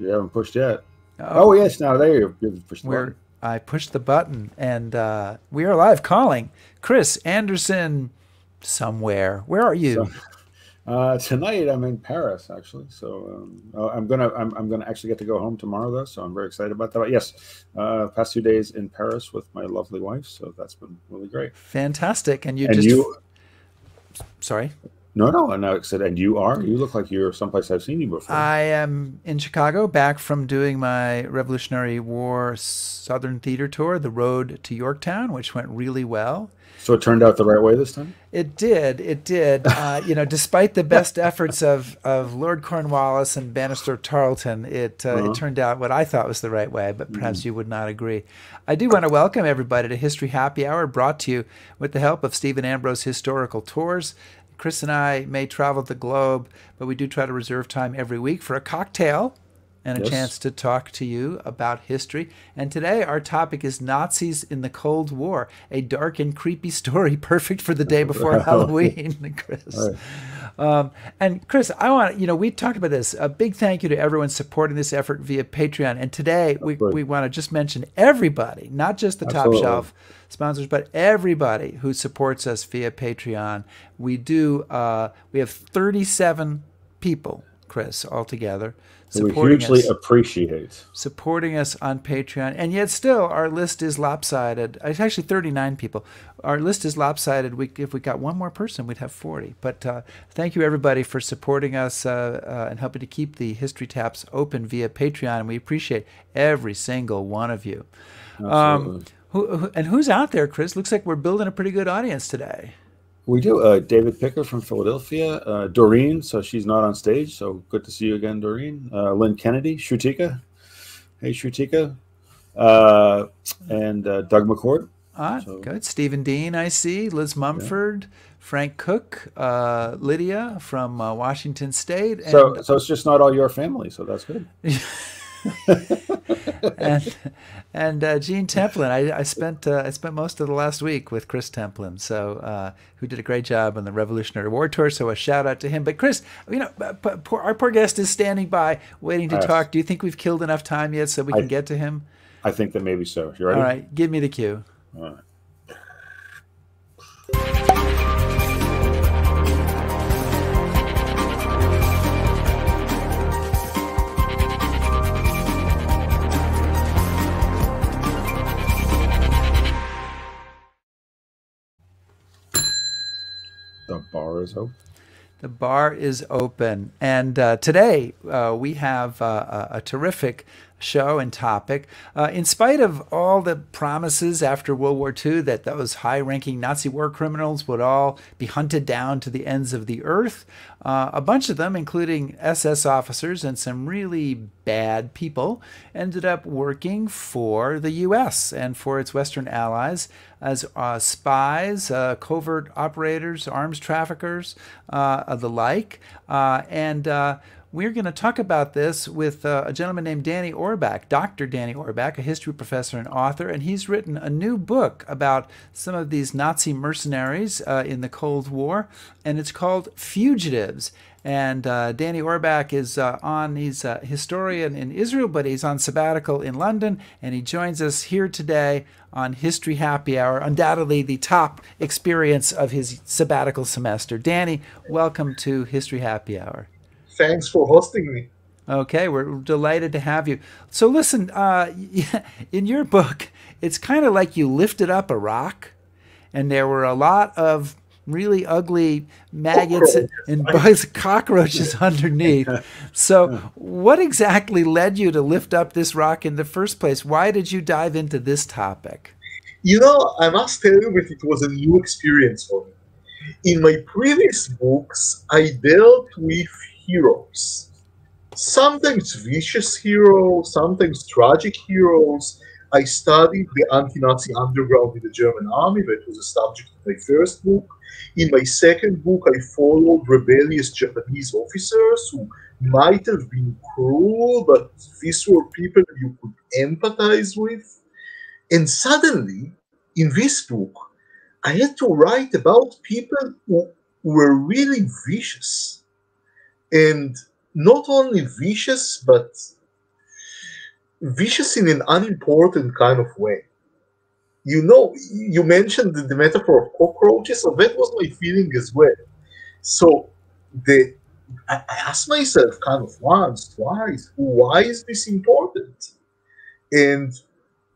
You haven't pushed yet. Oh, oh yes, now there you pushed the button. I pushed the button and uh, we are live calling Chris Anderson somewhere. Where are you? So, uh, tonight I'm in Paris actually, so um, uh, I'm gonna I'm, I'm gonna actually get to go home tomorrow though, so I'm very excited about that. But yes, uh, past two days in Paris with my lovely wife, so that's been really great. Fantastic, and you and just you, sorry. No, no, and I said, and you are? You look like you're someplace I've seen you before. I am in Chicago, back from doing my Revolutionary War Southern Theater tour, The Road to Yorktown, which went really well. So it turned out the right way this time. It did. It did. Uh, you know, despite the best efforts of, of Lord Cornwallis and Banastre Tarleton, it uh, uh-huh. it turned out what I thought was the right way. But perhaps mm. you would not agree. I do want to welcome everybody to History Happy Hour, brought to you with the help of Stephen Ambrose Historical Tours. Chris and I may travel the globe, but we do try to reserve time every week for a cocktail and a yes. chance to talk to you about history. And today our topic is Nazis in the Cold War, a dark and creepy story perfect for the day before Halloween, Chris. Right. Um, and Chris, I want you know we talked about this. A big thank you to everyone supporting this effort via Patreon. And today we, we want to just mention everybody, not just the Absolutely. top shelf sponsors, but everybody who supports us via Patreon. We do. Uh, we have 37 people, Chris, altogether. Supporting we hugely us, appreciate supporting us on Patreon, and yet still our list is lopsided. It's actually 39 people. Our list is lopsided. We, if we got one more person, we'd have 40. But uh, thank you everybody for supporting us uh, uh, and helping to keep the history taps open via Patreon. And we appreciate every single one of you. Absolutely. Um, who, and who's out there, Chris? Looks like we're building a pretty good audience today. We do. Uh, David Picker from Philadelphia. Uh, Doreen, so she's not on stage. So good to see you again, Doreen. Uh, Lynn Kennedy. Shrutika. Hey, Shrutika. Uh, and uh, Doug McCord. Ah, so, good. Stephen Dean, I see. Liz Mumford. Yeah. Frank Cook, uh, Lydia from Washington State. And, so, so it's just not all your family. So that's good. and and uh, Gene Templin, I, I spent uh, I spent most of the last week with Chris Templin, so uh, who did a great job on the Revolutionary War tour. So a shout out to him. But Chris, you know, poor, our poor guest is standing by, waiting to talk. Do you think we've killed enough time yet so we can I, get to him? I think that maybe so. You ready? All right, give me the cue. All right. Is open. The bar is open. And uh, today uh, we have uh, a terrific show and topic. Uh, in spite of all the promises after World War II that those high ranking Nazi war criminals would all be hunted down to the ends of the earth, uh, a bunch of them, including SS officers and some really bad people, ended up working for the US and for its Western allies as uh, spies, uh, covert operators, arms traffickers, uh, the like. Uh, and we're going to talk about this with uh, a gentleman named Danny Orbach, Dr. Danny Orbach, a history professor and author, and he's written a new book about some of these Nazi mercenaries uh, in the Cold War, and it's called Fugitives. And uh, Danny Orbach is uh, on, he's a historian in Israel, but he's on sabbatical in London, and he joins us here today on History Happy Hour, undoubtedly the top experience of his sabbatical semester. Danny, welcome to History Happy Hour thanks for hosting me. Okay, we're delighted to have you. So, listen, uh, in your book, it's kind of like you lifted up a rock, and there were a lot of really ugly maggots and bugs, cockroaches underneath. So, what exactly led you to lift up this rock in the first place? Why did you dive into this topic? You know, I must tell you that it was a new experience for me. In my previous books, I dealt with heroes. Sometimes vicious heroes, sometimes tragic heroes. I studied the anti-Nazi underground in the German army. That was a subject of my first book. In my second book, I followed rebellious Japanese officers who might have been cruel, but these were people you could empathize with. And suddenly, in this book, I had to write about people who were really vicious and not only vicious but vicious in an unimportant kind of way. You know, you mentioned the, metaphor of cockroaches, so that was my feeling as well. So the I asked myself kind of once, twice, why is this important? And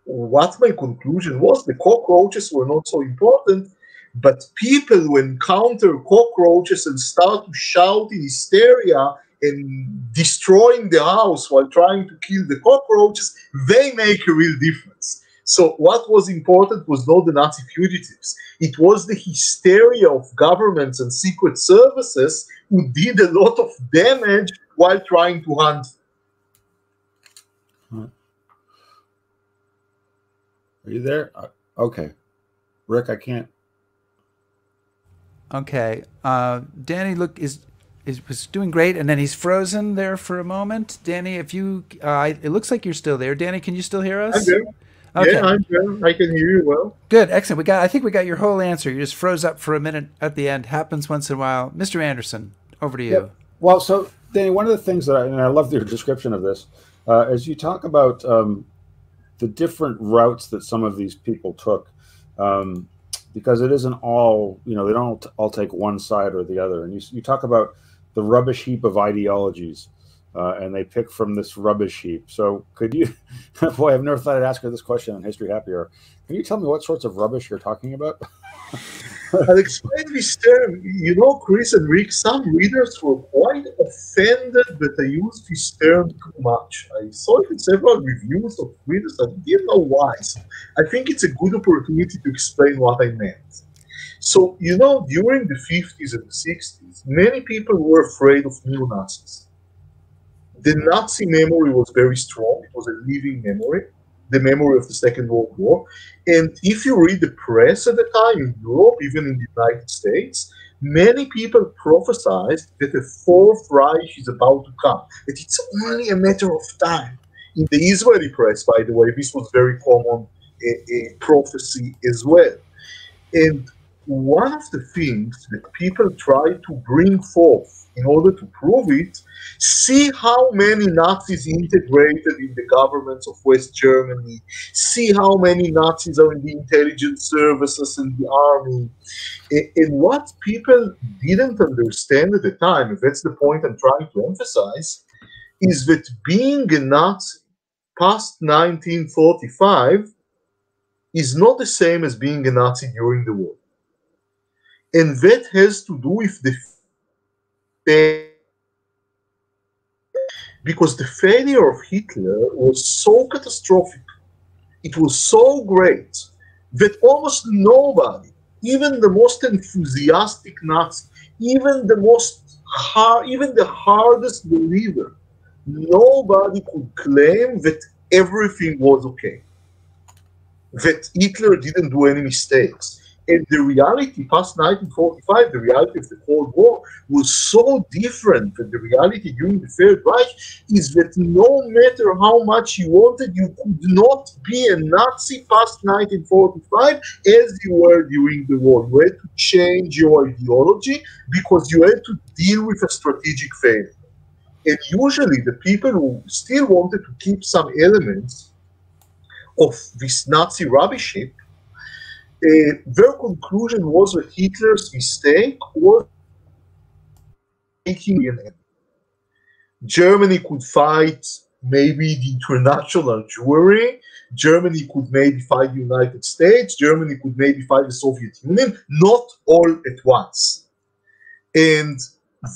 what my conclusion was the cockroaches were not so important, but people who encounter cockroaches and start to shout in hysteria and destroying the house while trying to kill the cockroaches, they make a real difference. So what was important was not the Nazi fugitives. It was the hysteria of governments and secret services who did a lot of damage while trying to hunt. Are you there? Uh, okay. Rick, I can't. Okay. Uh, Danny, look, is is was doing great, and then he's frozen there for a moment. Danny, if you, uh, it looks like you're still there. Danny, can you still hear us? I'm Okay. Yeah, I'm there. I can hear you well. Good, excellent. We got. I think we got your whole answer. You just froze up for a minute at the end. Happens once in a while. Mr. Anderson, over to you. Yep. Well, so Danny, one of the things that I and I love your description of this, uh, as you talk about um, the different routes that some of these people took. Um, because it isn't all you know they don't all take one side or the other. And you, you talk about the rubbish heap of ideologies uh, and they pick from this rubbish heap. So could you boy i've never thought i'd ask her this question on history happy hour can you tell me what sorts of rubbish you're talking about I'll explain this term. You know, Chris and Rick, some readers were quite offended that I used this term too much. I saw it in several reviews of readers. I didn't know why. So I think it's a good opportunity to explain what I meant. So, you know, during the 50s and the 60s, many people were afraid of neo Nazis. The Nazi memory was very strong, it was a living memory the memory of the Second World War. And if you read the press at the time in Europe, even in the United States, many people prophesied that the Fourth Reich is about to come, that it's only a matter of time. In the Israeli press, by the way, this was very common a, a prophecy as well. And one of the things that people try to bring forth in order to prove it See how many Nazis integrated in the governments of West Germany. See how many Nazis are in the intelligence services and the army. And what people didn't understand at the time, if that's the point I'm trying to emphasize, is that being a Nazi past 1945 is not the same as being a Nazi during the war. And that has to do with the because the failure of Hitler was so catastrophic, it was so great that almost nobody, even the most enthusiastic Nazi, even the most hard, even the hardest believer, nobody could claim that everything was okay, that Hitler didn't do any mistakes, and the reality past 1945, the reality of the Cold War, was so different than the reality during the Third Reich, is that no matter how much you wanted, you could not be a Nazi past 1945 as you were during the war. You had to change your ideology because you had to deal with a strategic failure. And usually, the people who still wanted to keep some elements of this Nazi rubbish heap uh, their conclusion was that Hitler's mistake was making an. Germany could fight maybe the international Jewry. Germany could maybe fight the United States. Germany could maybe fight the Soviet Union, not all at once. And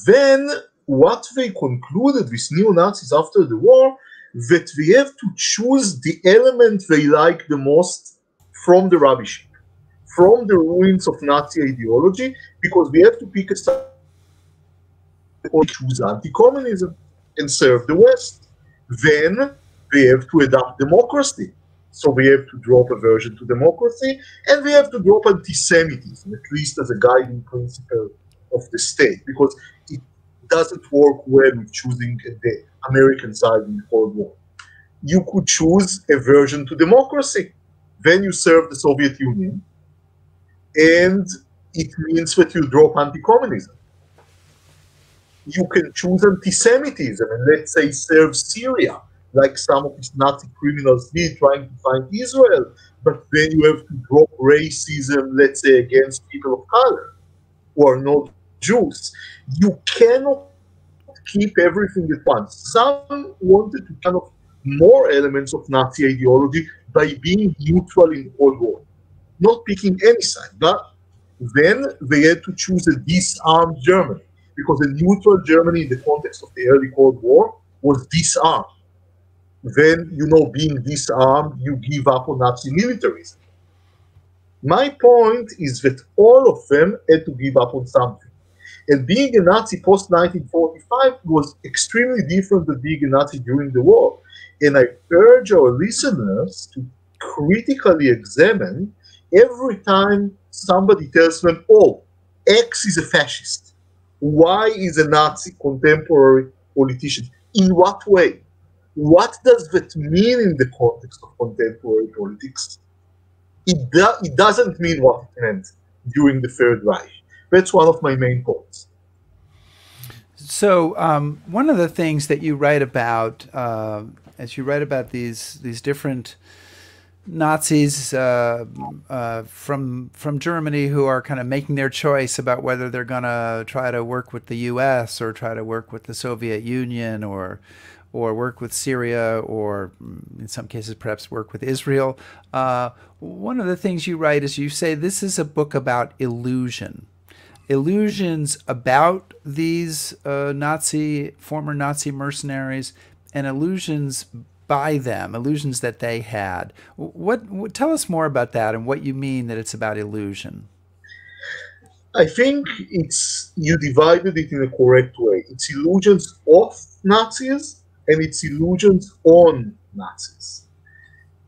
then what they concluded with neo Nazis after the war that they have to choose the element they like the most from the rubbish from the ruins of Nazi ideology because we have to pick a side or choose anti-communism and serve the West. Then we have to adopt democracy. So we have to drop aversion to democracy and we have to drop anti-Semitism, at least as a guiding principle of the state, because it doesn't work well with choosing the American side in the Cold War. You could choose aversion to democracy. Then you serve the Soviet Union and it means that you drop anti-communism. You can choose anti-Semitism and let's say serve Syria. like some of these Nazi criminals did, trying to find Israel. But then you have to drop racism, let's say, against people of color who are not Jews. You cannot keep everything at once. Some wanted to kind of more elements of Nazi ideology by being neutral in the Cold War, not picking any side. But then they had to choose a disarmed Germany because a neutral Germany in the context of the early Cold War was disarmed. Then, you know, being disarmed, you give up on Nazi militarism. My point is that all of them had to give up on something. And being a Nazi post 1945 was extremely different than being a Nazi during the war. And I urge our listeners to critically examine every time somebody tells them, oh, X is a fascist, Y is a Nazi contemporary politician. In what way? What does that mean in the context of contemporary politics? It, do, it doesn't mean what it meant during the Third Reich. That's one of my main points. So, um, one of the things that you write about, uh, as you write about these these different Nazis uh, uh, from from Germany who are kind of making their choice about whether they're going to try to work with the U.S. or try to work with the Soviet Union or or work with Syria or mm, in some cases perhaps work with Israel. Uh, one of the things you write is you say this is a book about illusion. Illusions about these uh, Nazi, former Nazi mercenaries, and illusions by them, illusions that they had. What, what, tell us more about that and what you mean that it's about illusion. I think it's you divided it in a correct way. It's illusions of Nazis and it's illusions on Nazis.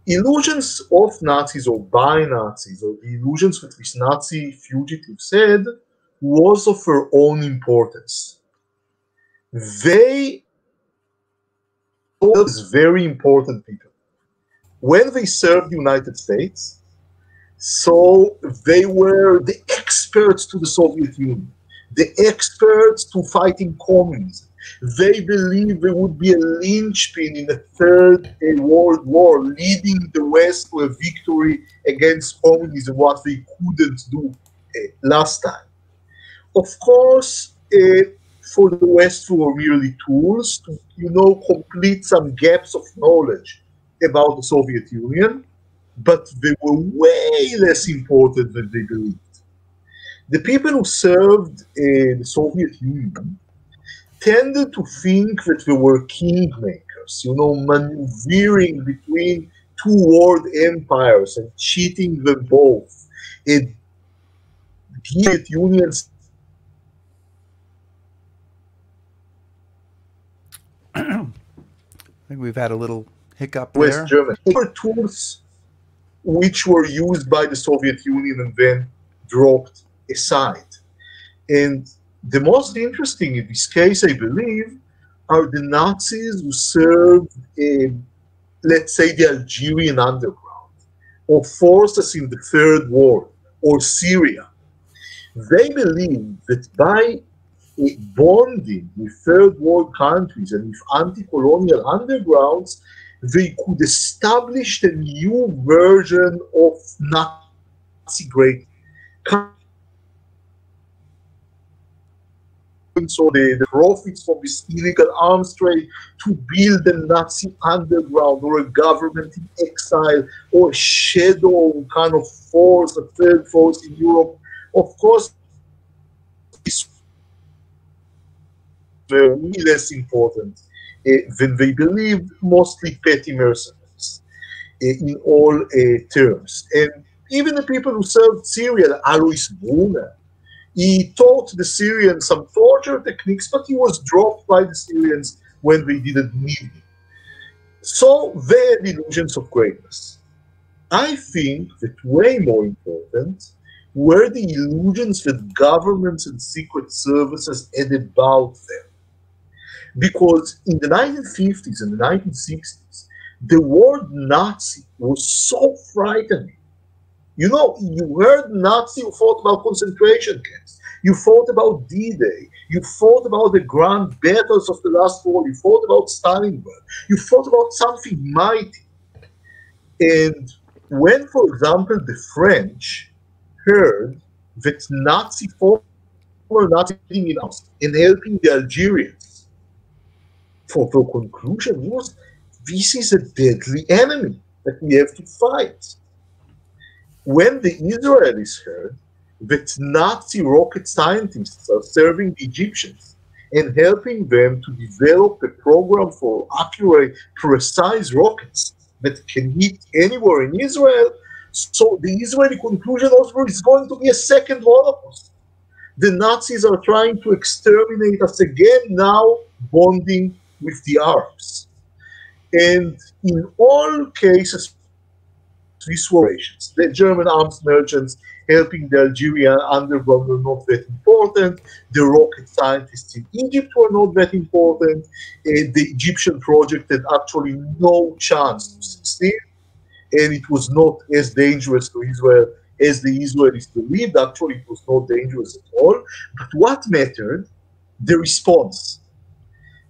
Illusions of Nazis or by Nazis or the illusions that this Nazi fugitive said was of her own importance. They was very important people. When they served the United States, so they were the experts to the Soviet Union, the experts to fighting communism. They believed there would be a linchpin in the Third World War, leading the West to a victory against communism, what they couldn't do uh, last time. Of course, uh, for the West were merely tools to, you know, complete some gaps of knowledge about the Soviet Union, but they were way less important than they believed. The people who served in the Soviet Union tended to think that they were kingmakers, you know, maneuvering between two world empires and cheating them both. The Soviet Union's I think we've had a little hiccup West there. Germany. Were tools which were used by the Soviet Union and then dropped aside. And the most interesting in this case, I believe, are the Nazis who served, in, let's say, the Algerian underground, or forces in the Third World, or Syria. They believed that by bonding with third world countries and with anti-colonial undergrounds, they could establish a new version of Nazi great. So the, the profits from this illegal arms trade to build a Nazi underground or a government in exile or a shadow kind of force, a third force in Europe. Of course, this very less important than they believed, mostly petty mercenaries uh, in all uh, terms. And even the people who served Syria, Alois Brunner, he taught the Syrians some torture techniques, but he was dropped by the Syrians when they didn't need him. So they had illusions of greatness. I think that way more important were the illusions that governments and secret services had about them. Because in the 1950s and the 1960s, the word Nazi was so frightening. You know, you heard Nazi, you thought about concentration camps. You thought about D-Day. You thought about the grand battles of the last war. You thought about Stalingrad. You thought about something mighty. And when, for example, the French heard that Nazi former Nazi in and helping the Algerians, for the conclusion was this is a deadly enemy that we have to fight. When the Israelis heard that Nazi rocket scientists are serving the Egyptians and helping them to develop a program for accurate, precise rockets that can hit anywhere in Israel. So the Israeli conclusion also is going to be a second Holocaust. The Nazis are trying to exterminate us again, now bonding with the Arabs. And in all cases, these were the German arms merchants helping the Algerian underground were not that important. The rocket scientists in Egypt were not that important. The Egyptian project had actually no chance to succeed. And it was not as dangerous to Israel as the Israelis believed. Actually, it was not dangerous at all. But what mattered? The response.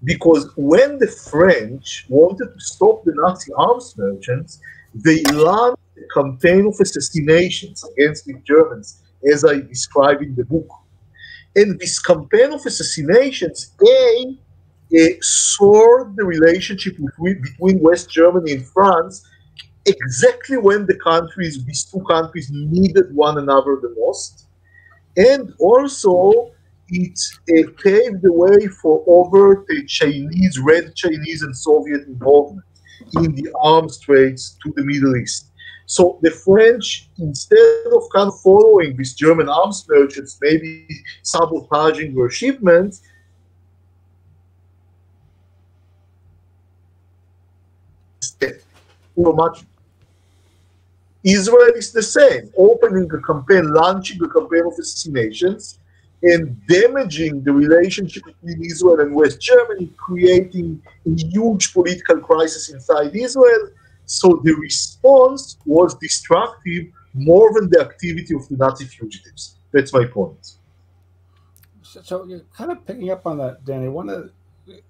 Because when the French wanted to stop the Nazi arms merchants, they launched a campaign of assassinations against the Germans, as I describe in the book. And this campaign of assassinations, A, uh, soared the relationship between, between West Germany and France exactly when the countries, these two countries, needed one another the most. And also, it paved the way for overt Chinese, Red Chinese, and Soviet involvement in the arms trades to the Middle East. So the French, instead of kind of following these German arms merchants, maybe sabotaging their shipments, much. Israel is the same, opening a campaign, launching a campaign of assassinations, and damaging the relationship between Israel and West Germany, creating a huge political crisis inside Israel so the response was destructive more than the activity of the Nazi fugitives. That's my point. So, so you're kind of picking up on that, Danny. One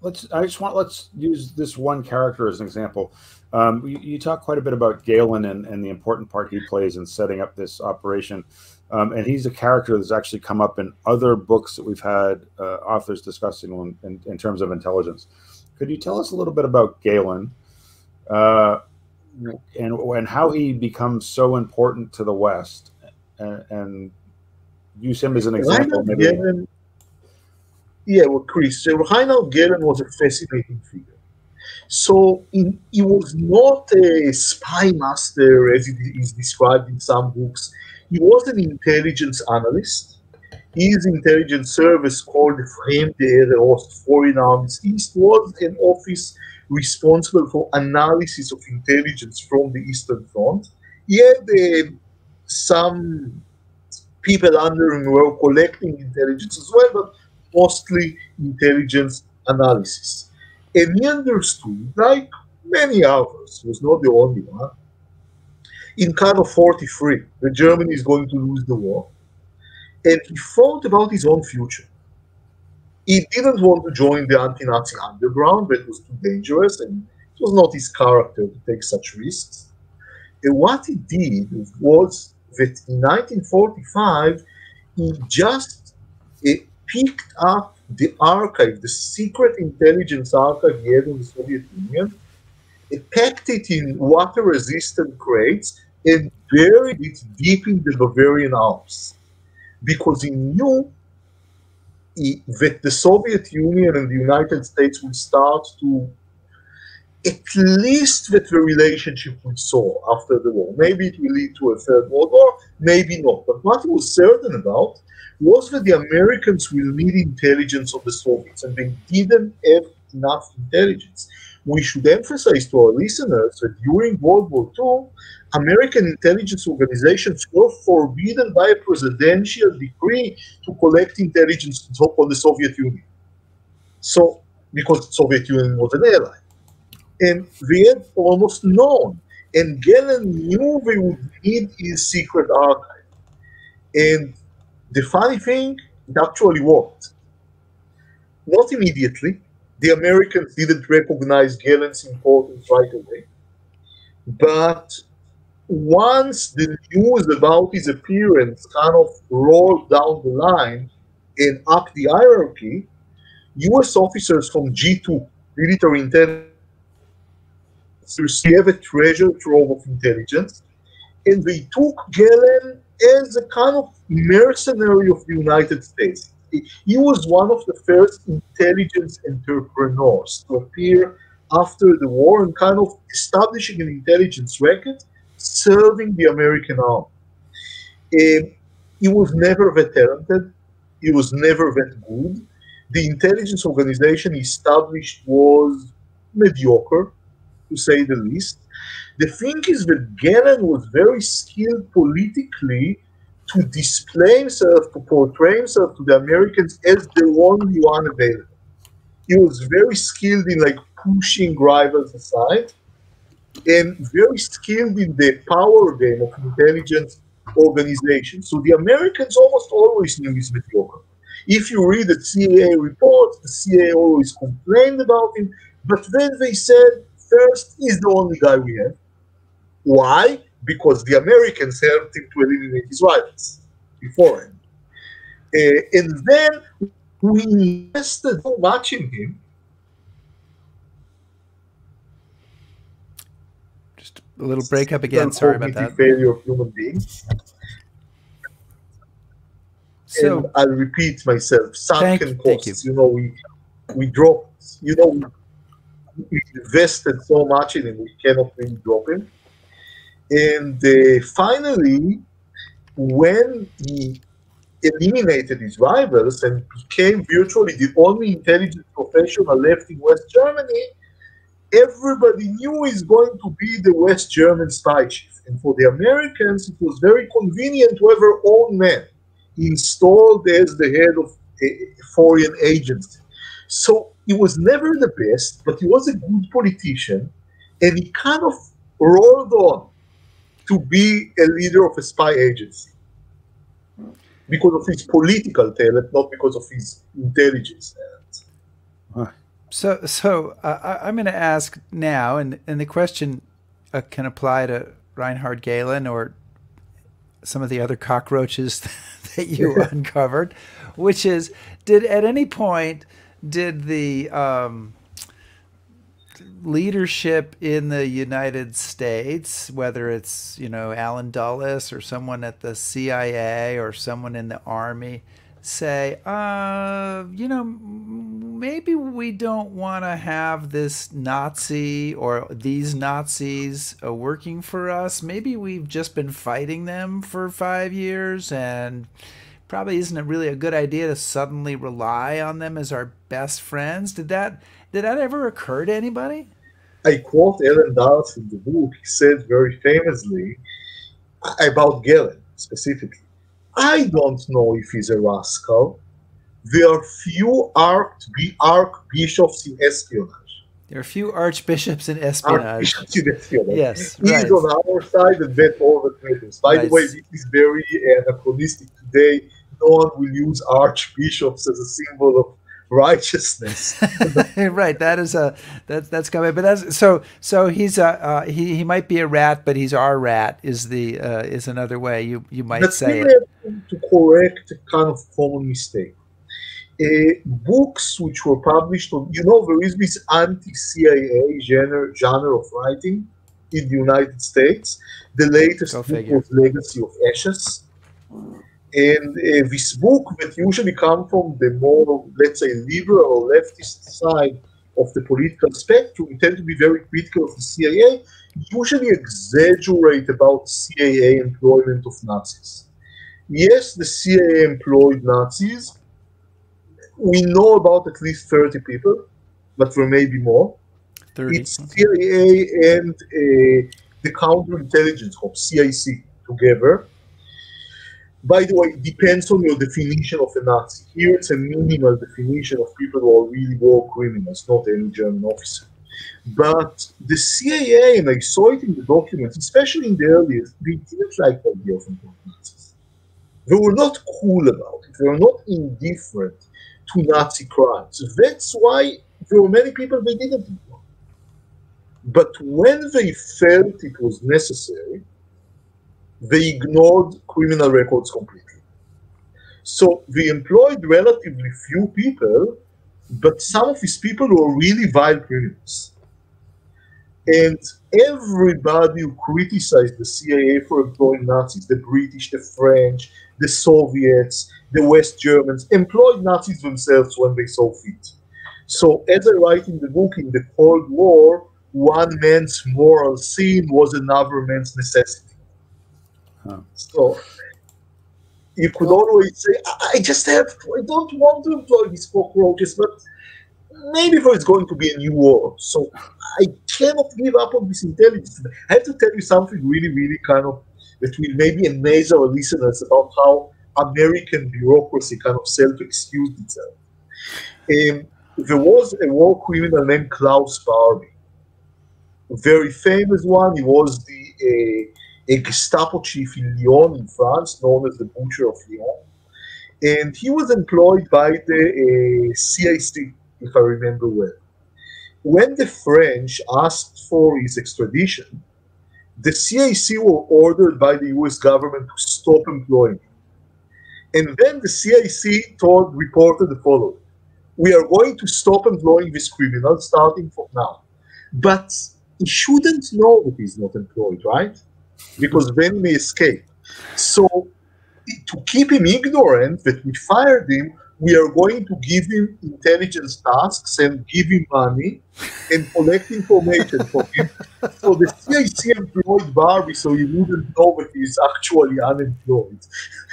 let's I just want let's use this one character as an example. Um, you, you, talk quite a bit about Gehlen and, and, the important part he plays in setting up this operation. Um, and he's a character that's actually come up in other books that we've had uh, authors discussing in, in, in, terms of intelligence. Could you tell us a little bit about Gehlen? Uh, and and how he becomes so important to the West, and, and use him as an example. Maybe. Gehlen, yeah, well, Chris, so Reinhard Gehlen was a fascinating figure. So in, he was not a spy master as it is described in some books. He was an intelligence analyst. His intelligence service called the Fremde Ost Foreign Armies East was an office responsible for analysis of intelligence from the Eastern Front. He had uh, some people under him were collecting intelligence as well, but mostly intelligence analysis. And he understood, like many others, was not the only one, in kind of 43, that Germany is going to lose the war. And he thought about his own future. He didn't want to join the anti-Nazi underground, that was too dangerous, and it was not his character to take such risks. And what he did was that in 1945, he just uh, picked up the archive, the secret intelligence archive he had in the Soviet Union, and packed it in water-resistant crates and buried it deep in the Bavarian Alps because he knew that the Soviet Union and the United States would start to at least that the relationship we saw after the war. Maybe it will lead to a third world war, maybe not. But what he was certain about was that the Americans will need intelligence of the Soviets, and they didn't have enough intelligence. We should emphasize to our listeners that during World War II, American intelligence organizations were forbidden by a presidential decree to collect intelligence on the Soviet Union. So, because the Soviet Union was an ally. And they had almost known. And Gehlen knew they would need his secret archive. And the funny thing it actually worked. Not immediately. The Americans didn't recognize Gehlen's importance right away. But once the news about his appearance kind of rolled down the line and up the hierarchy, US officers from G2, military intelligence, have a treasure trove of intelligence, and they took Gehlen as a kind of mercenary of the United States. He was one of the first intelligence entrepreneurs to appear after the war and kind of establishing an intelligence record serving the American army. Uh, he was never that talented. He was never that good. The intelligence organization established was mediocre, to say the least. The thing is that Gehlen was very skilled politically to display himself, to portray himself to the Americans as the only one available. He was very skilled in like pushing rivals aside and very skilled in the power game of intelligence organization. So the Americans almost always knew he's mediocre. If you read the CIA reports, the CIA always complained about him, but then they said, first, he's the only guy we have. Why? Because the Americans helped him to eliminate his rivals beforehand. Uh, and then we invested so much in him Just a little breakup again. Sorry about that. Failure of human beings. So and I'll repeat myself. Sunken costs. You. you. know, we we dropped. You know, we invested so much in him. We cannot really drop him. And uh, finally, when he eliminated his rivals and became virtually the only intelligence professional left in West Germany, everybody knew he's going to be the West German spy chief. And for the Americans, it was very convenient to have their own man installed as the head of a foreign agency. So he was never the best, but he was a good politician, and he kind of rolled on to be a leader of a spy agency because of his political talent, not because of his intelligence. So, so uh, I'm going to ask now, and, and the question uh, can apply to Reinhard Gehlen or some of the other cockroaches that you uncovered, which is, did at any point did the um, leadership in the United States, whether it's you know Allen Dulles or someone at the CIA or someone in the Army, say, uh, you know, maybe we don't want to have this Nazi or these Nazis uh, working for us. Maybe we've just been fighting them for five years and probably isn't it really a good idea to suddenly rely on them as our best friends. Did that did that ever occur to anybody? I quote Allen Dulles in the book. He said very famously about Gehlen specifically I don't know if he's a rascal. There are few archbishops in espionage. There are few archbishops in espionage. Archbishops in espionage. Yes, He's right. on our side and bet all the critics. By right. the way, this is very anachronistic today. No one will use archbishops as a symbol of righteousness. right. That is a that's that's coming. But that's so so he's a uh, he he might be a rat, but he's our rat. Is the uh, is another way you you might that's say it. To correct a kind of common mistake. Uh, books which were published on, you know, there is this anti-CIA genre, genre of writing in the United States. The latest book was Legacy of Ashes and uh, this book that usually come from the more, let's say, liberal or leftist side of the political spectrum tend to be very critical of the CIA, usually exaggerate about CIA employment of Nazis. Yes, the CIA employed Nazis. We know about at least 30 people, but there may be more. 30. It's CIA and uh, the counterintelligence corps, CIC, together by the way, it depends on your definition of a Nazi. Here it's a minimal definition of people who are really war criminals, not any German officer. But the CIA, and I saw it in the documents, especially in the earliest, they didn't like the idea of Nazis. They were not cool about it. They were not indifferent to Nazi crimes. That's why there were many people they didn't. But when they felt it was necessary, they ignored criminal records completely. So they employed relatively few people, but some of these people were really vile criminals. And everybody who criticized the CIA for employing Nazis, the British, the French, the Soviets, the West Germans, employed Nazis themselves when they saw fit. So, as I write in the book, in the Cold War, one man's moral sin was another man's necessity. Huh. So, you could always say, I just have, I don't want to employ these cockroaches, but maybe there's going to be a new war. So I cannot give up on this intelligence. I have to tell you something really, really kind of that will maybe amaze our listeners about how American bureaucracy kind of self-excused itself. Um, there was a war criminal named Klaus Barbie, a very famous one. He was the uh, a Gestapo chief in Lyon, in France, known as the Butcher of Lyon. And he was employed by the uh, CIC, if I remember well. When the French asked for his extradition, the CIC were ordered by the US government to stop employing him. And then the CIC told, reported the following We are going to stop employing this criminal starting from now. But he shouldn't know that he's not employed, right? Because then he may escape. So to keep him ignorant that we fired him, we are going to give him intelligence tasks and give him money and collect information from him. So the CIC employed Barbie so he wouldn't know that he's actually unemployed.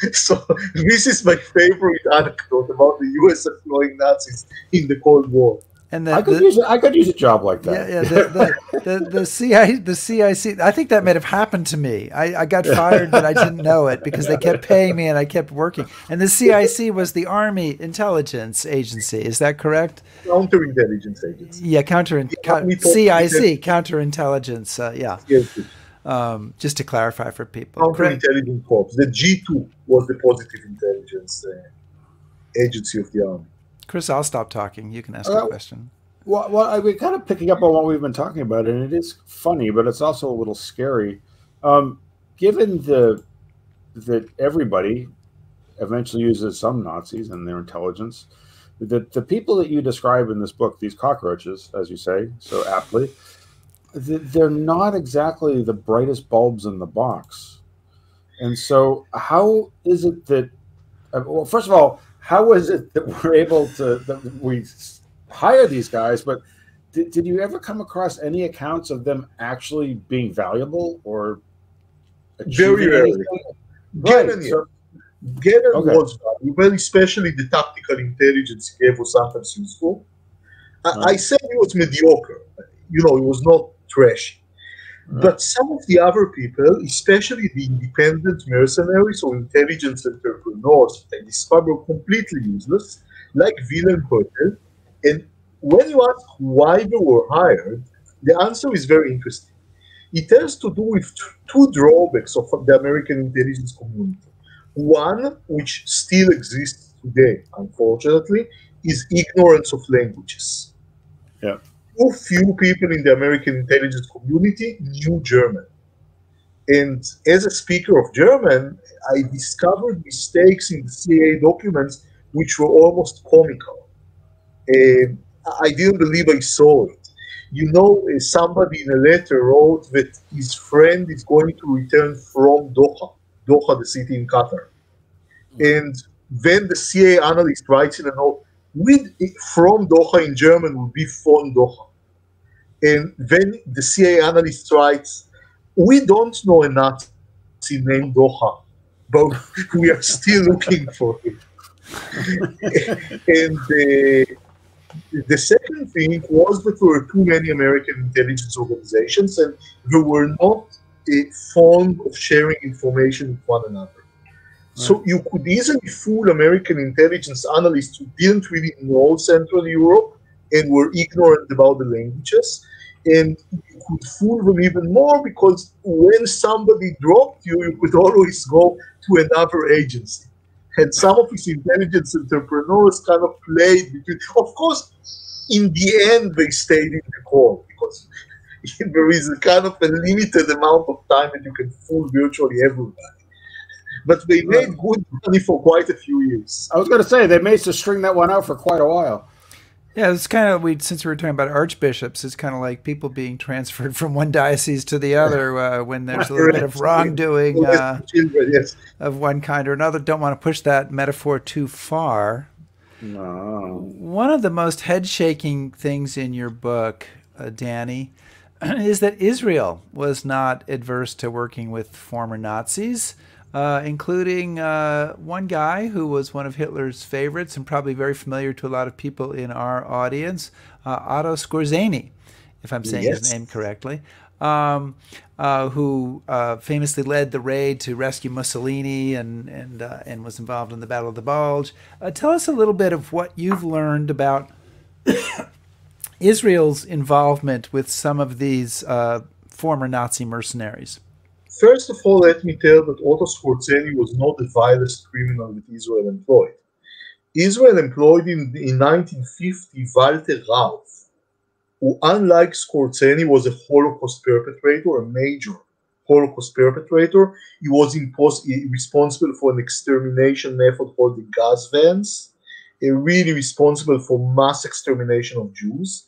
So this is my favorite anecdote about the US employing Nazis in the Cold War. And the, I could the, use I could use a job like that. Yeah, yeah. The, the, the, the, CI, the CIC. I think that may have happened to me. I, I got fired, but I didn't know it because they kept paying me and I kept working. And the CIC was the Army Intelligence Agency. Is that correct? Counterintelligence Agency. Yeah, counter co- CIC, counterintelligence. Uh, yeah. Yes. Um, just to clarify for people. Counterintelligence Corps. The G two was the positive intelligence uh, agency of the army. Chris, I'll stop talking. You can ask uh, a question. Well, well I, we're kind of picking up on what we've been talking about, and it is funny, but it's also a little scary. Um, given the that everybody eventually uses some Nazis and their intelligence, the the people that you describe in this book, these cockroaches, as you say so aptly, they're not exactly the brightest bulbs in the box. And so, how is it that? Uh, well, first of all, how is it that we're able to that we hire these guys? But did, did you ever come across any accounts of them actually being valuable or very rarely? Right. So, Gannon okay. was valuable, especially the tactical intelligence he gave was sometimes useful. I, right. I said he was mediocre. You know, he was not trashy. But some of the other people, especially the independent mercenaries or intelligence entrepreneurs, I discovered completely useless, like Wilhelm Höttl. And when you ask why they were hired, the answer is very interesting. It has to do with two drawbacks of the American intelligence community. One, which still exists today, unfortunately, is ignorance of languages. Yeah so few people in the American intelligence community knew German. And as a speaker of German, I discovered mistakes in the CIA documents which were almost comical. And I didn't believe I saw it. You know, uh, somebody in a letter wrote that his friend is going to return from Doha, Doha, the city in Qatar. Hmm. And then the CIA analyst writes in a note, with from Doha in German would be von Doha. And then the CIA analyst writes, we don't know a Nazi named Doha, but we are still looking for him. and uh, the second thing was that there were too many American intelligence organizations and they were not uh, fond of sharing information with one another. So you could easily fool American intelligence analysts who didn't really know Central Europe and were ignorant about the languages. and you could fool them even more because when somebody dropped you, you could always go to another agency. And some of these intelligence entrepreneurs kind of played between. Of course, in the end, they stayed in the call because there is a kind of a limited amount of time that you can fool virtually everybody. But they made good money for quite a few years. I was going to say they managed to string that one out for quite a while. Yeah, it's kind of we since we were talking about archbishops, it's kind of like people being transferred from one diocese to the other uh, when there's a little bit of wrongdoing uh, of one kind or another. Don't want to push that metaphor too far. No. One of the most head-shaking things in your book, uh, Danny, is that Israel was not adverse to working with former Nazis uh, including uh, one guy who was one of Hitler's favorites and probably very familiar to a lot of people in our audience, uh, Otto Skorzeny, if I'm saying yes. his name correctly, um, uh, who uh, famously led the raid to rescue Mussolini and and uh, and was involved in the Battle of the Bulge. tell us a little bit of what you've learned about Israel's involvement with some of these former Nazi mercenaries. First of all, let me tell that Otto Skorzeny was not the vilest criminal that Israel employed. Israel employed in, in 1950 Walter Rauff, who, unlike Skorzeny, was a Holocaust perpetrator, a major Holocaust perpetrator. He was responsible for an extermination method called the gas vans, really responsible for mass extermination of Jews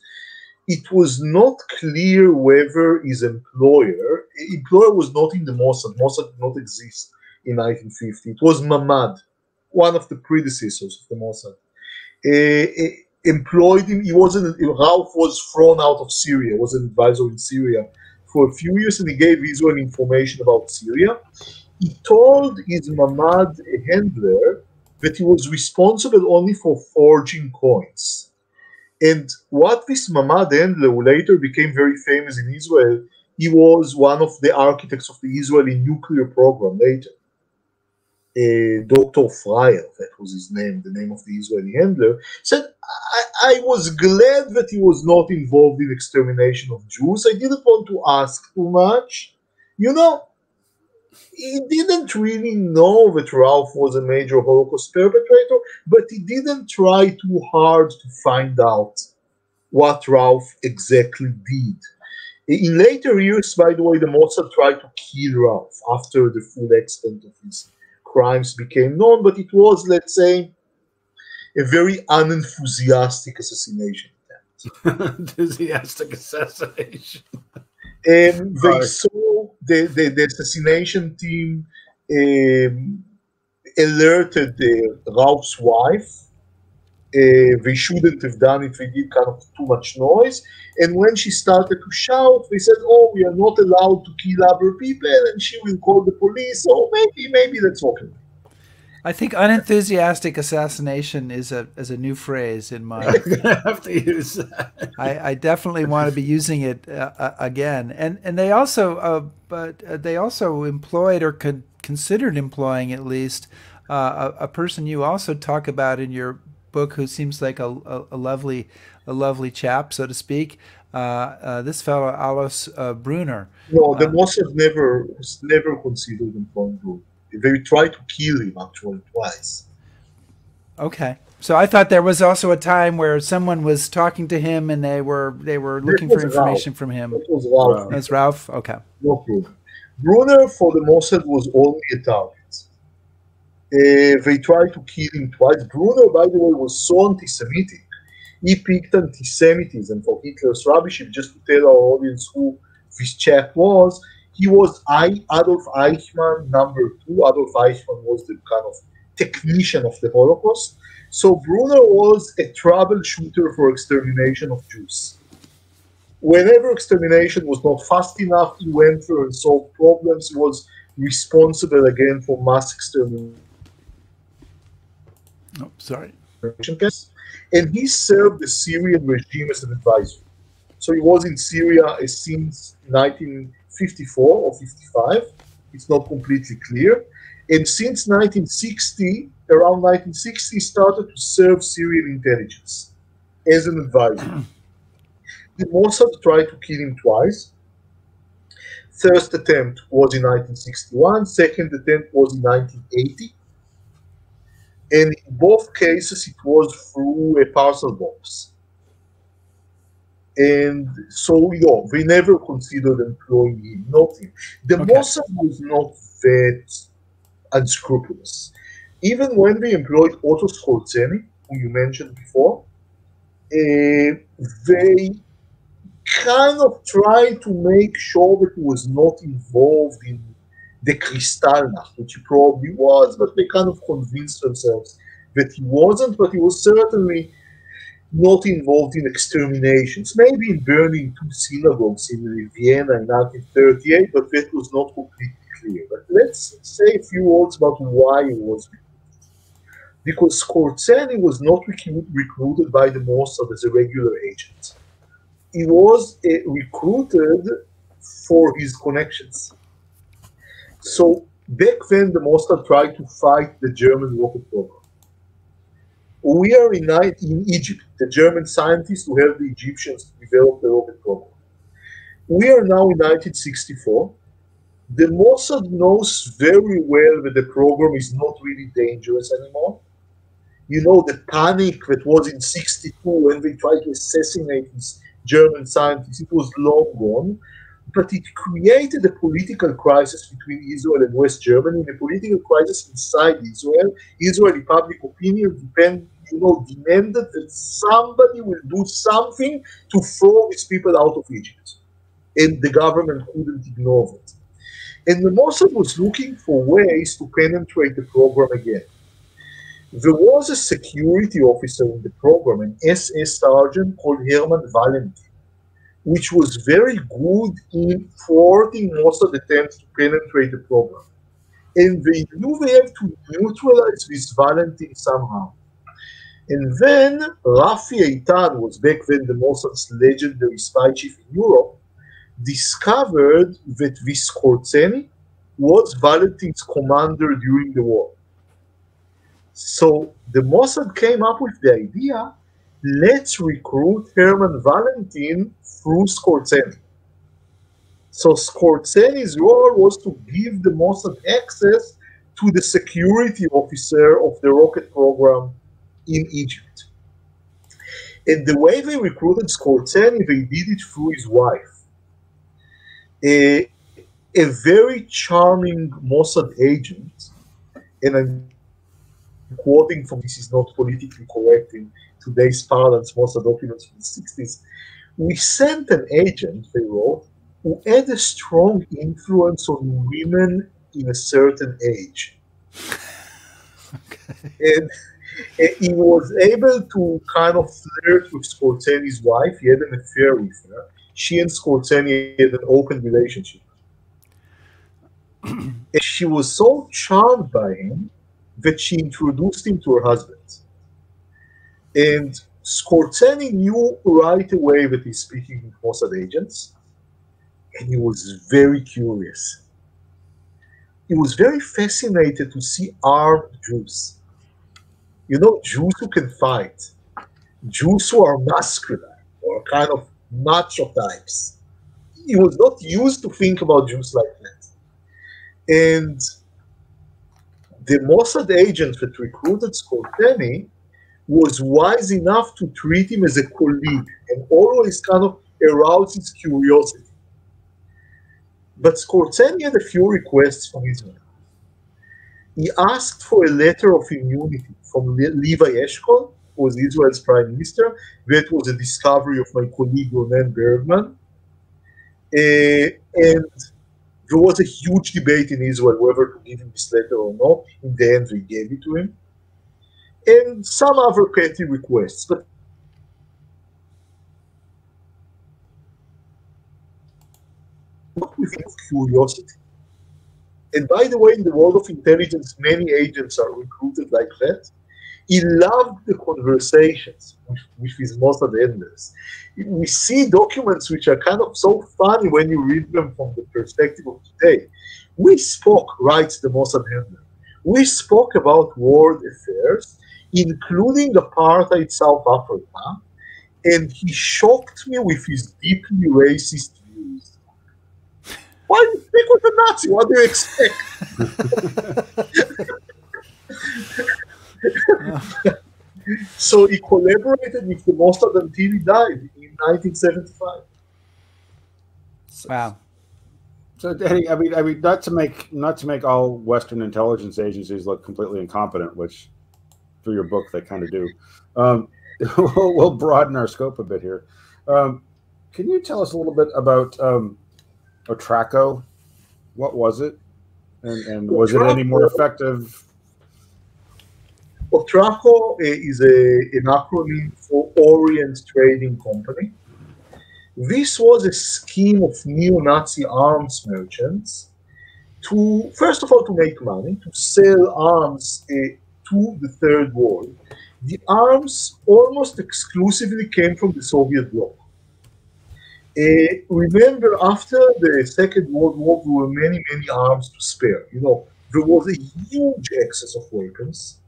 it was not clear whether his employer, employer was not in the Mossad, Mossad did not exist in 1950. It was Mamad, one of the predecessors of the Mossad. Uh, employed him, he wasn't, Rauff was thrown out of Syria, was an advisor in Syria for a few years and he gave Israel information about Syria. He told his Mamad handler that he was responsible only for forging coins and what this Mamad Handler, who later became very famous in Israel, he was one of the architects of the Israeli nuclear program later. Uh, Dr. Freier, that was his name, the name of the Israeli handler, said, I, I, was glad that he was not involved in extermination of Jews. I didn't want to ask too much. You know, he didn't really know that Rauff was a major Holocaust perpetrator, but he didn't try too hard to find out what Rauff exactly did. In later years, by the way, the Mossad tried to kill Rauff after the full extent of his crimes became known, but it was, let's say, a very unenthusiastic assassination attempt. Enthusiastic assassination. And they saw the, the, the assassination team um, alerted uh, Rauff's wife. Uh, they shouldn't have done it. They did kind of too much noise. And when she started to shout, they said, "Oh, we are not allowed to kill other people," and she will call the police. So maybe, maybe that's okay. I think unenthusiastic assassination is a is a new phrase in my. I have to use that. I, I definitely want to be using it uh, uh, again, and and they also uh, but uh, they also employed or con- considered employing at least uh, a, a, person you also talk about in your book who seems like a, a, a lovely a lovely chap, so to speak. Uh, this fellow Alois Brunner. No, the Mossad never was never considered employing Brunner. They tried to kill him actually twice. Okay. So I thought there was also a time where someone was talking to him and they were they were looking for information Rauff. from him. It was Rauff. That's Rauff. Okay. No problem. Brunner for the Mossad was only a target. Uh, they tried to kill him twice. Brunner, by the way, was so anti-Semitic. He picked anti-Semitism for Hitler's rubbish. Just to tell our audience who this chap was, he was I, Adolf Eichmann, number two. Adolf Eichmann was the kind of technician of the Holocaust. So Brunner was a troubleshooter for extermination of Jews. Whenever extermination was not fast enough, he went through and solved problems. He was responsible again for mass extermination. Oh, sorry. And he served the Syrian regime as an advisor. So he was in Syria uh, since 19. 54 or 55. It's not completely clear. And since 1960, around 1960, started to serve Syrian intelligence as an advisor. the Mossad tried to kill him twice. First attempt was in 1961, second attempt was in 1980. And in both cases, it was through a parcel box. And so, yeah, we never considered employing him, not him. The okay. Mossad was not that unscrupulous. Even when we employed Otto Skorzeny, who you mentioned before, uh, they kind of tried to make sure that he was not involved in the Kristallnacht, which he probably was, but they kind of convinced themselves that he wasn't, but he was certainly not involved in exterminations, maybe in burning two synagogues in Vienna in 1938, but that was not completely clear. But let's say a few words about why he was because Skorzeny was not recruited by the Mossad as a regular agent. He was uh, recruited for his connections. So back then, the Mossad tried to fight the German rocket program. We are in, in Egypt, the German scientists who helped the Egyptians develop the rocket program. We are now in 1964. The Mossad knows very well that the program is not really dangerous anymore you know, the panic that was in 62 when they tried to assassinate these German scientists, it was long gone. But it created a political crisis between Israel and West Germany, and a political crisis inside Israel. Israeli public opinion depend, you know, demanded that somebody will do something to throw these people out of Egypt. And the government couldn't ignore it. And the Mossad was looking for ways to penetrate the program again. There was a security officer in the program, an SS sergeant called Hermann Valentin, which was very good in thwarting Mossad attempts to penetrate the program. And they knew they had to neutralize this Valentin somehow. And then Rafi Eitan was back then the Mossad's legendary spy chief in Europe, discovered that this was Valentin's commander during the war. So the Mossad came up with the idea let's recruit Herman Valentin through Skorzeny. So Skorzeny's role was to give the Mossad access to the security officer of the rocket program in Egypt. And the way they recruited Skorzeny, they did it through his wife. A, a very charming Mossad agent, and I'm quoting from this is not politically correct in today's parlance, most of the documents from the 60s. We sent an agent, they wrote, who had a strong influence on women in a certain age. okay. And, he was able to kind of flirt with Skorzeny's wife. He had an affair with her. She and Skorzeny had an open relationship. and she was so charmed by him that she introduced him to her husband. And Skorzeny knew right away that he's speaking with Mossad agents, and he was very curious. He was very fascinated to see armed Jews. You know, Jews who can fight, Jews who are masculine or kind of macho types. He was not used to think about Jews like that. And the Mossad agents that recruited Skorzeny was wise enough to treat him as a colleague and always kind of arouse his curiosity. But Skorzeny had a few requests from Israel. He asked for a letter of immunity from Levi Eshkol, who was Israel's prime minister. That was a discovery of my colleague Ronen Bergman. Uh, and there was a huge debate in Israel whether to give him this letter or not. In the end, we gave it to him. And some other petty requests. But with curiosity. And by the way, in the world of intelligence, many agents are recruited like that. He loved the conversations with, with his Mossad we see documents which are kind of so funny when you read them from the perspective of today. We spoke, writes the Mossad handler, we spoke about world affairs, including apartheid South Africa, and he shocked me with his deeply racist views. Why do you speak with a Nazi? What do you expect? so he collaborated with the Mossad until he died in 1975. Wow. So, Danny, I mean, I mean, not to make not to make all Western intelligence agencies look completely incompetent, which through your book they kind of do. Um, we'll, we'll, broaden our scope a bit here. Um, can you tell us a little bit about um, Otraco? What was it, and, and was it any more effective Otraco eh, is a, an acronym for Orient Trading Company. This was a scheme of neo-Nazi arms merchants to, first of all, to make money, to sell arms uh, to the Third World. The arms almost exclusively came from the Soviet bloc. Uh, remember, after the Second World War, there were many, many arms to spare. You know, there was a huge excess of weapons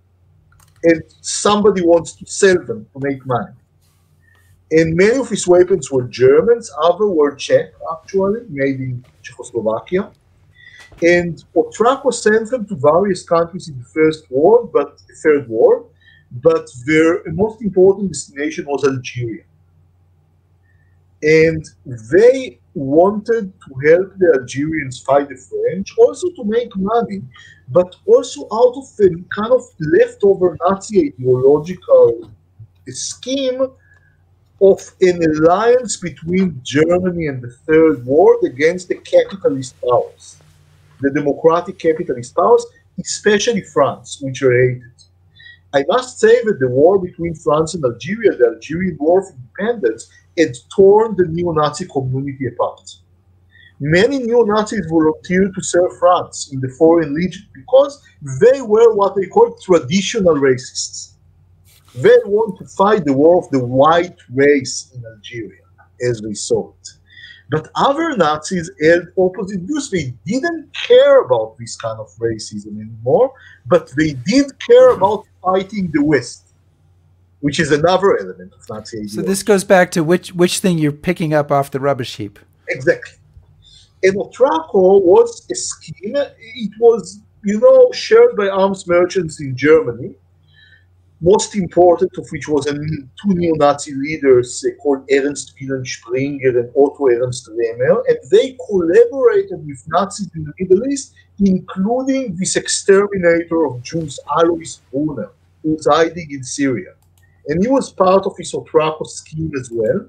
and somebody wants to sell them to make money. And many of his weapons were Germans, other were Czech, actually, made in Czechoslovakia. And Otraco sent them to various countries in the First War, but the Third War, but their most important destination was Algeria. And they wanted to help the Algerians fight the French, also to make money, but also out of a kind of leftover Nazi ideological scheme of an alliance between Germany and the Third World against the capitalist powers, the democratic capitalist powers, especially France, which are hated. I must say that the war between France and Algeria, the Algerian War of Independence, had torn the neo-Nazi community apart. Many neo-Nazis volunteered to serve France in the Foreign Legion because they were what they called traditional racists. They want to fight the war of the white race in Algeria, as we saw it. But other Nazis held opposite views. They didn't care about this kind of racism anymore, but they did care about fighting the West which is another element of Nazi ideology. So this goes back to which which thing you're picking up off the rubbish heap. Exactly. And Otraco was a scheme. It was, you know, shared by arms merchants in Germany. Most important of which was a, two neo-Nazi leaders called Ernst Wilhelm Springer and Otto Ernst Remer, and they collaborated with Nazis in the Middle East, including this exterminator of Jews, Alois Brunner, who's hiding in Syria and he was part of his Otraco scheme as well.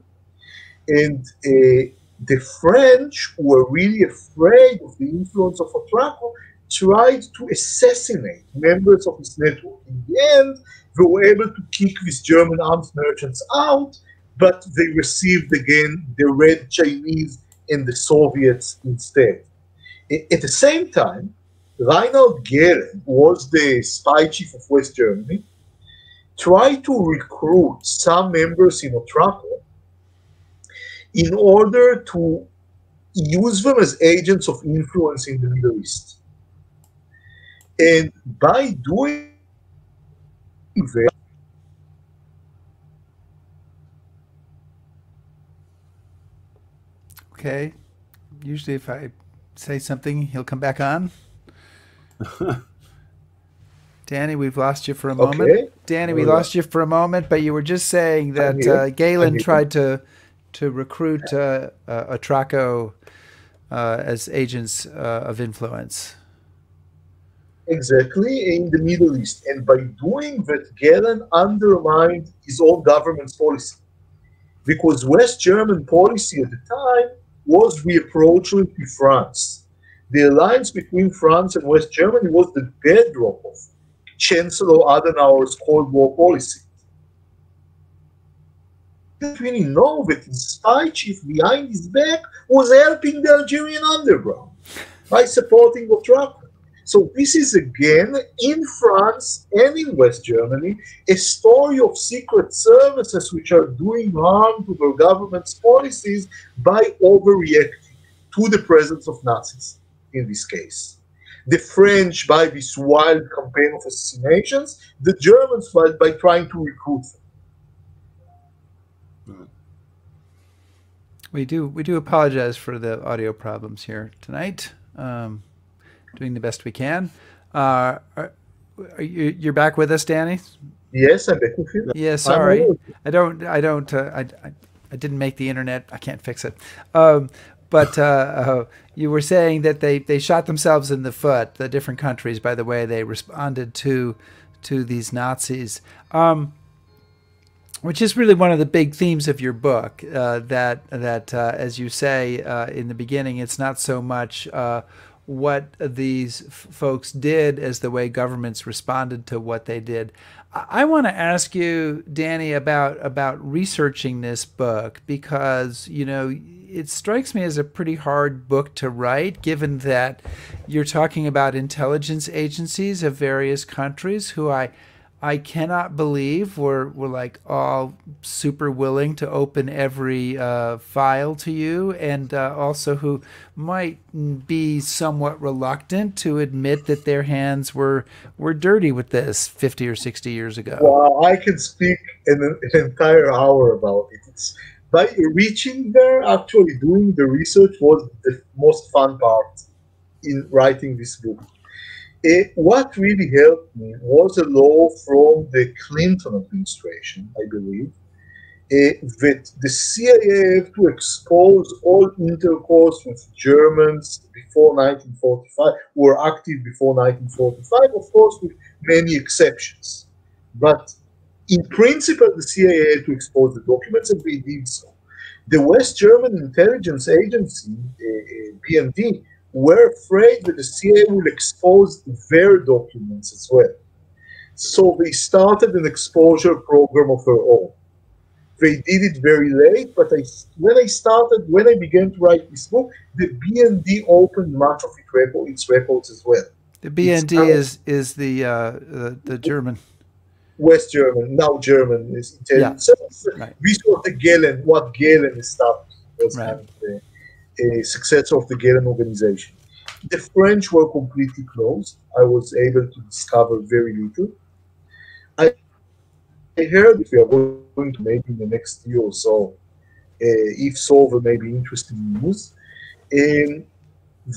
And uh, the French, who were really afraid of the influence of Otraco, tried to assassinate members of his network. In the end, they were able to kick these German arms merchants out, but they received again the Red Chinese and the Soviets instead. At the same time, Reinhard Gehlen was the spy chief of West Germany, try to recruit some members in Otraco in order to use them as agents of influence in the Middle East. And by doing Okay. Usually, if I say something, he'll come back on. Danny, we've lost you for a moment. Okay. Danny, we lost you for a moment, but you were just saying that uh, Gehlen tried to to recruit uh, uh, Otraco uh, as agents uh, of influence. Exactly, in the Middle East. And by doing that, Gehlen undermined his own government's policy. Because West German policy at the time was reapproaching to France. The alliance between France and West Germany was the bedrock of Chancellor Adenauer's Cold War policy. Really know that his spy chief behind his back was helping the Algerian underground by supporting Otraco. So this is again in France and in West Germany a story of secret services which are doing harm to their government's policies by overreacting to the presence of Nazis in this case the French by this wild campaign of assassinations, the Germans by, by trying to recruit them. We do we do apologize for the audio problems here tonight. Um, doing the best we can. Uh, are, are you you're back with us, Danny? Yes, I'm back with you. Yeah, sorry. I don't I don't uh, I, I, I didn't make the internet. I can't fix it. Um, but uh, uh, you were saying that they, they shot themselves in the foot. The different countries, by the way, they responded to to these Nazis. Um, which is really one of the big themes of your book. Uh, that that, uh, as you say uh, in the beginning, it's not so much uh, what these f- folks did as the way governments responded to what they did. I, I want to ask you, Danny, about about researching this book because you know it strikes me as a pretty hard book to write, given that you're talking about intelligence agencies of various countries who I I cannot believe we're, we're like all super willing to open every uh, file to you, and uh, also who might be somewhat reluctant to admit that their hands were were dirty with this 50 or 60 years ago. Well, I can speak an, an entire hour about it. It's, by reaching there, actually doing the research was the most fun part in writing this book it, what really helped me was a law from the Clinton administration, I believe, uh, that the CIA have to expose all intercourse with Germans before 1945, were active before 1945, of course, with many exceptions. But in principle, the CIA had to expose the documents, and they did so. The West German intelligence agency, uh, were afraid that the CIA will expose their documents as well. So they started an exposure program of their own. They did it very late, but I, when I started, when I began to write this book, the BND opened much of its, record, its records as well. The BND is is the, uh, the, the German. West German, now German is intelligence. Yeah. Right. This was the Gehlen, what Gehlen established was right. kind a successor of the Gehlen organization. The French were completely closed. I was able to discover very little. I, I heard if we are going to maybe in the next year or so, uh, if so, there may be interesting news. And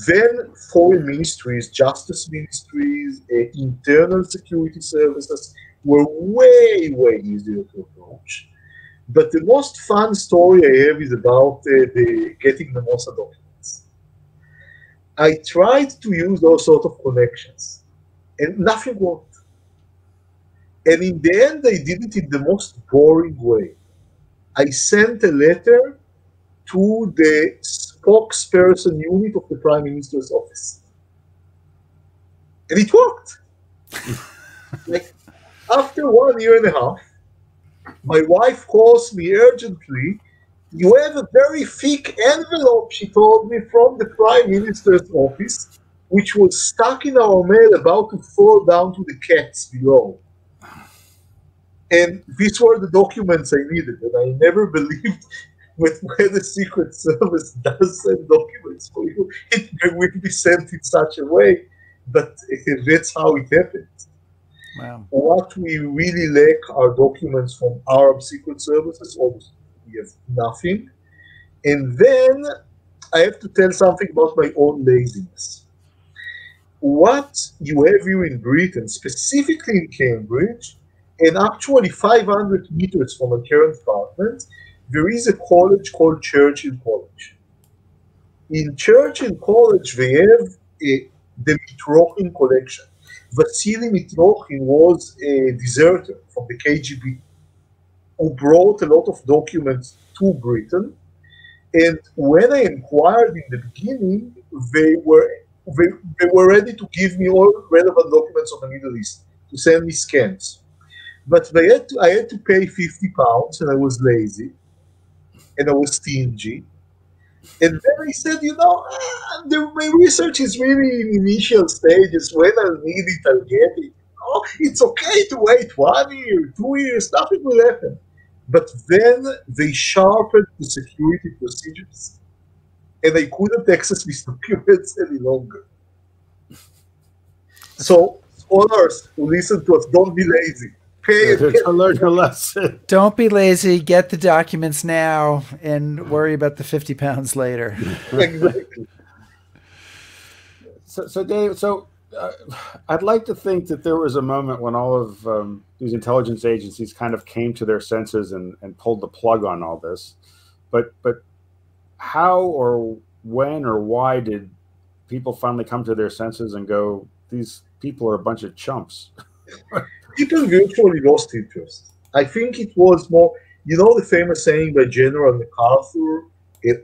then foreign ministries, justice ministries, uh, internal security services were way, way easier to approach. But the most fun story I have is about uh, the getting the Mossad documents. I tried to use those sort of connections, and nothing worked. And in the end, I did it in the most boring way. I sent a letter to the spokesperson unit of the Prime Minister's office. And it worked. like after one year and a half, my wife calls me urgently. You have a very thick envelope, she told me, from the Prime Minister's office, which was stuck in our mail about to fall down to the cats below. And these were the documents I needed, and I never believed that where the Secret Service does send documents for you, it will be sent in such a way. But that's how it happened. Wow. What we really lack are documents from Arab secret services. Almost we have nothing. And then I have to tell something about my own laziness. What you have here in Britain, specifically in Cambridge, and actually 500 meters from a current apartment, there is a college called Churchill College. In Churchill College, they have a, the Mitrokhin collection. Vasily Mitrokhin was a deserter from the KGB who brought a lot of documents to Britain. And when I inquired in the beginning, they were they, they were ready to give me all relevant documents of the Middle East to send me scans. But had to, I had to pay 50 pounds and I was lazy and I was stingy. And then I said, you know, uh, the, my research is really in initial stages. When I'll need it, I'll get it. Oh, it's okay to wait one year, two years, nothing will happen. But then they sharpened the security procedures, and I couldn't access these documents any longer. So, scholars who listen to us, don't be lazy. Pay to learn a lesson. Don't be lazy. Get the documents now and worry about the 50 pounds later. exactly. So, so Dave, so uh, I'd like to think that there was a moment when all of um, these intelligence agencies kind of came to their senses and, and pulled the plug on all this. But but how or when or why did people finally come to their senses and go, these people are a bunch of chumps? people virtually lost interest. I think it was more, you know, the famous saying by General MacArthur,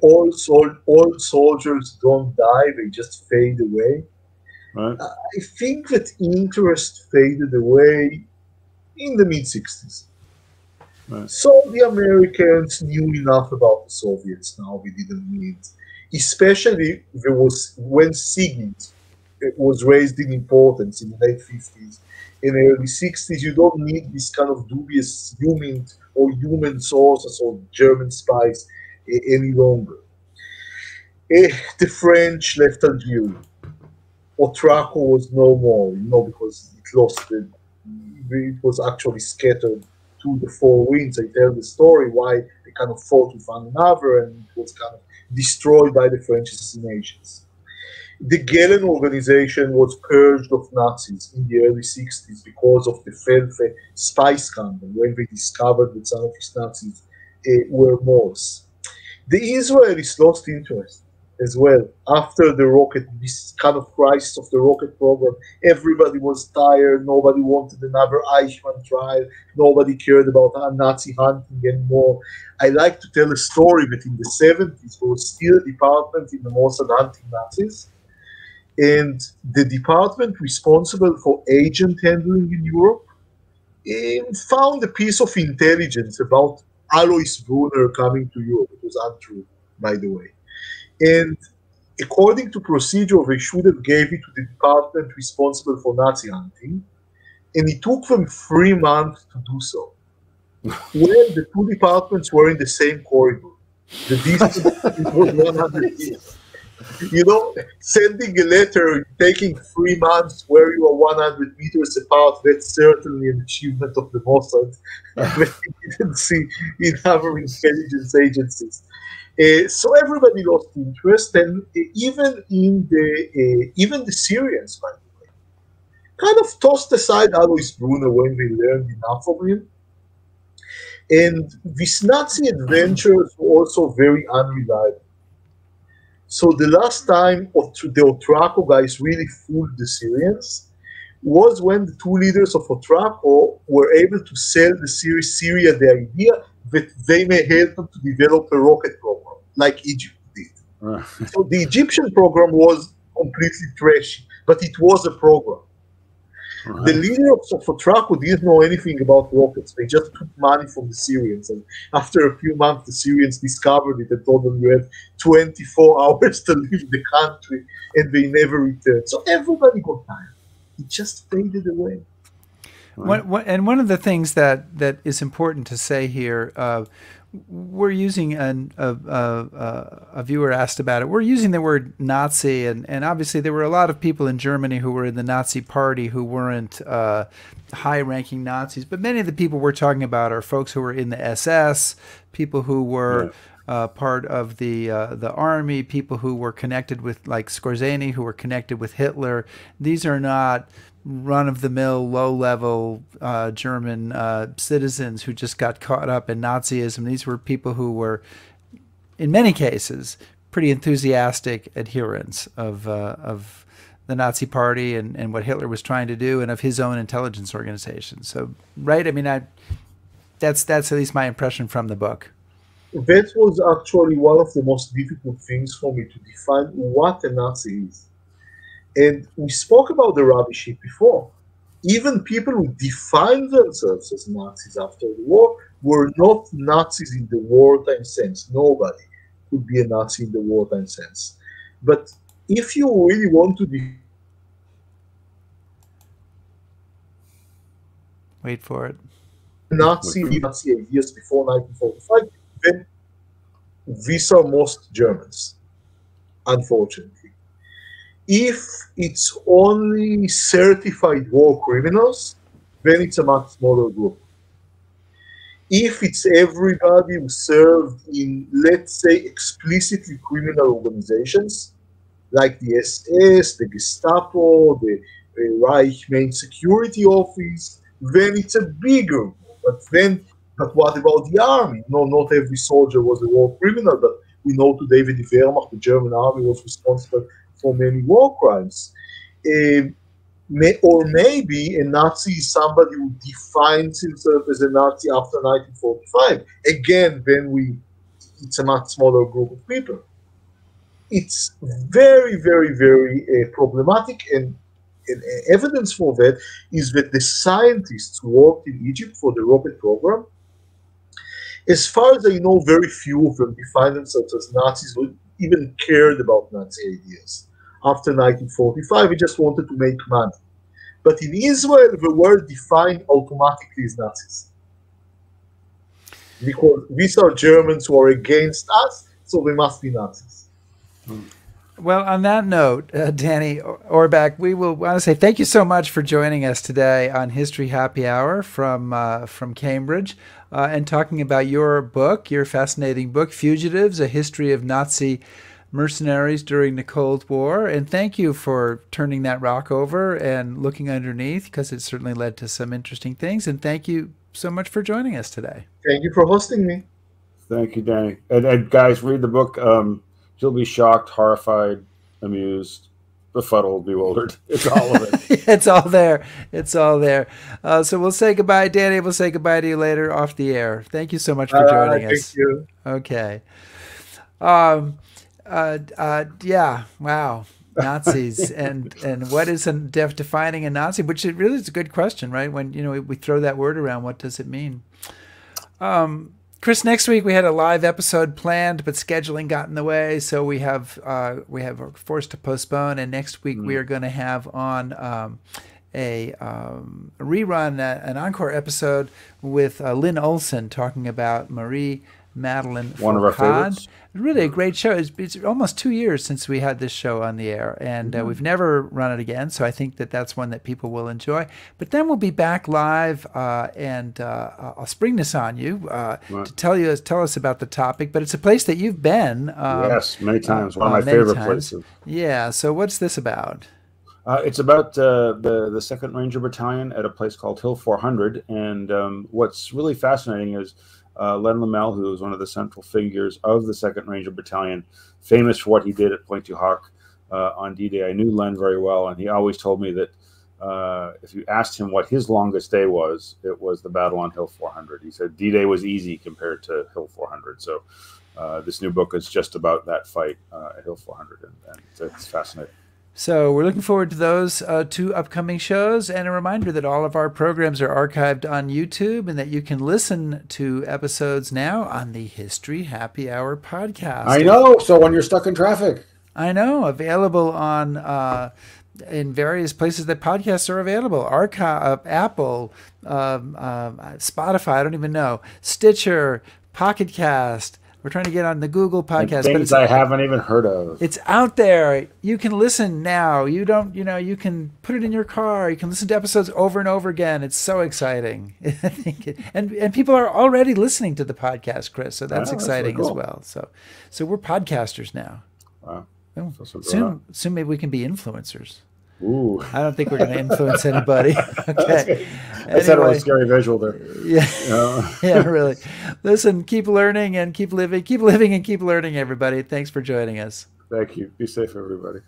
all, sol- all soldiers don't die, they just fade away. Right. I think that interest faded away in the mid 60s. Right. So the Americans knew enough about the Soviets now, we didn't need. Especially there was when SIGINT was raised in importance in the late 50s in the early 60s, you don't need this kind of dubious human or human sources or German spies any longer. Eh, the French left Algeria. Otraco was no more, you know, because it lost the, it was actually scattered to the four winds. I tell the story why they kind of fought with one another and it was kind of destroyed by the French assassinations. The Gehlen organization was purged of Nazis in the early 60s because of the Felfe spy scandal when they discovered that some of these Nazis uh, were Moors. The Israelis lost interest as well after the rocket, this kind of crisis of the rocket program. Everybody was tired. Nobody wanted another Eichmann trial. Nobody cared about Nazi hunting anymore. I like to tell a story that in the 70s, there was still a department in the Mossad hunting Nazis. And the department responsible for agent handling in Europe um, found a piece of intelligence about Alois Brunner coming to Europe. It was untrue, by the way. And according to procedure, they should have gave it to the department responsible for Nazi hunting, and it took them three months to do so. when the two departments were in the same corridor, the distance was 100 years. You know, sending a letter taking three months where you are 100 meters apart, that's certainly an achievement of the Mossad that you didn't see in other intelligence agencies. Uh, so everybody lost interest, and uh, even in the uh, even the Syrians, by the way, kind of tossed aside Alois Brunner when they learned enough of him. And these Nazi adventures were also very unreliable. So the last time the Otraco guys really fooled the Syrians was when the two leaders of Otraco were able to sell the Syria the idea that they may help them to develop a rocket program, like Egypt did. Ah. so the Egyptian program was completely trashy, but it was a program. Right. The leaders of Otraco didn't know anything about rockets. They just took money from the Syrians. And after a few months, the Syrians discovered it and told them you have 24 hours to leave the country, and they never returned. So everybody got tired. It just faded away. Right. One, and one of the things that, that is important to say here, uh, we're using an, a, a, a, viewer asked about it. We're using the word Nazi, and, and obviously there were a lot of people in Germany who were in the Nazi party who weren't uh, high ranking Nazis, but many of the people we're talking about are folks who were in the SS, people who were. Yeah. Uh, part of the uh, the army, people who were connected with like Skorzeny, who were connected with Hitler. These are not run of the mill, low level uh, German uh, citizens who just got caught up in Nazism. These were people who were, in many cases, pretty enthusiastic adherents of uh, of the Nazi Party and, and what Hitler was trying to do, and of his own intelligence organization. So, right? I mean, I that's that's at least my impression from the book. That was actually one of the most difficult things for me to define what a Nazi is and we spoke about the rubbish heap before. Even people who defined themselves as Nazis after the war were not Nazis in the wartime sense. Nobody could be a Nazi in the wartime sense. But if you really want to be wait for it Nazi Nazi ideas before 1945, then these are most Germans, unfortunately if it's only certified war criminals, then it's a much smaller group. If it's everybody who served in, let's say, explicitly criminal organizations, like the SS, the Gestapo, the, the Reich Main Security Office, then it's a bigger. But then, but what about the army? No, not every soldier was a war criminal, but we know today that the Wehrmacht, the German army, was responsible for many war crimes. Uh, may, or maybe a Nazi is somebody who defines himself as a Nazi after 1945. Again, then we, it's a much smaller group of people. It's very, very, very uh, problematic, and, and uh, evidence for that is that the scientists who worked in Egypt for the rocket program, as far as I know, very few of them define themselves as Nazis or even cared about Nazi ideas after 1945. He just wanted to make money. But in Israel, the word defined automatically as Nazis. Because these are Germans who are against us, so they must be Nazis. Well, on that note, uh, Danny Orbach, we will want to say thank you so much for joining us today on History Happy Hour from uh, from Cambridge uh, and talking about your book, your fascinating book, Fugitives: A History of Nazi mercenaries during the Cold War. And thank you for turning that rock over and looking underneath because it certainly led to some interesting things. And thank you so much for joining us today. Thank you for hosting me. Thank you, Danny. And, and guys, read the book. Um, you'll be shocked, horrified, amused, befuddled, bewildered. It's all of it. it's all there. It's all there. Uh, so we'll say goodbye, Danny. We'll say goodbye to you later off the air. Thank you so much for joining uh, us. Thank you. Okay. Um, uh, uh, yeah, wow. Nazis and and what is a def defining a Nazi? Which it really is a good question, right? When you know we, we throw that word around, what does it mean? Um, Chris, next week we had a live episode planned, but scheduling got in the way, so we have uh, we have forced to postpone. And next week mm. we are going to have on um, a, um, a, rerun, uh, an encore episode with uh, Lynn Olson talking about Marie Madeleine One of our favorites. Really a great show. It's, it's, almost two years since we had this show on the air, and uh, mm-hmm. uh, we've never run it again. So I think that that's one that people will enjoy. But then we'll be back live, uh, and uh, I'll spring this on you uh, right. to tell you tell us about the topic. But it's a place that you've been. Um, yes, many times. One of uh, my favorite times. places. Yeah. So what's this about? Uh, it's about uh, the the Second Ranger Battalion at a place called Hill 400, and um, what's really fascinating is uh, Len Lomell, who was one of the central figures of the Second Ranger Battalion, famous for what he did at Pointe du Hoc uh, on D-Day. I knew Len very well, and he always told me that uh, if you asked him what his longest day was, it was the battle on Hill 400. He said D-Day was easy compared to Hill 400. So uh, this new book is just about that fight uh, at Hill 400, and, and it's fascinating. So we're looking forward to those uh, two upcoming shows, and a reminder that all of our programs are archived on YouTube, and that you can listen to episodes now on the History Happy Hour podcast. I know. So when you're stuck in traffic, I know. Available on uh, in various places that podcasts are available: Archive, uh, Apple, um, um, Spotify. I don't even know. Stitcher, Pocket Cast. We're trying to get on the Google podcast. things I haven't even heard of. It's out there. You can listen now. You don't, you know, you can put it in your car. You can listen to episodes over and over again. It's so exciting. I think, it, and and people are already listening to the podcast, Chris. So that's exciting that's cool. as well. So, so we're podcasters now. Wow. soon, soon maybe we can be influencers. Ooh. I don't think we're going to influence anybody. Okay. That's anyway, a scary visual there. Yeah. yeah, really. Listen, keep learning and keep living. Keep living and keep learning, everybody. Thanks for joining us. Thank you. Be safe, everybody.